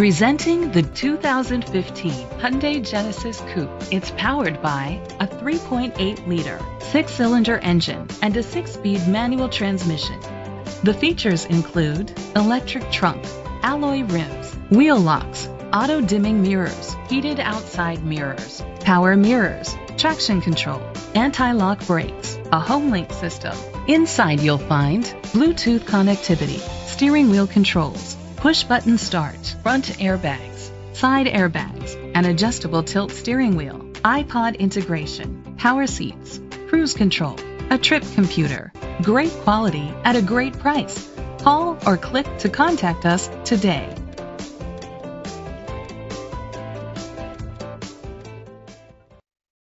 Presenting the 2015 Hyundai Genesis Coupe. It's powered by a 3.8-liter six-cylinder engine and a six-speed manual transmission. The features include electric trunk, alloy rims, wheel locks, auto-dimming mirrors, heated outside mirrors, power mirrors, traction control, anti-lock brakes, a HomeLink system. Inside you'll find Bluetooth connectivity, steering wheel controls, push button start, front airbags, side airbags, an adjustable tilt steering wheel, iPod integration, power seats, cruise control, a trip computer. Great quality at a great price. Call or click to contact us today.